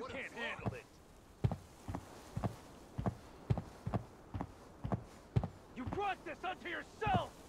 you can't handle it. You brought this unto yourself!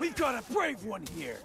We've got a brave one here!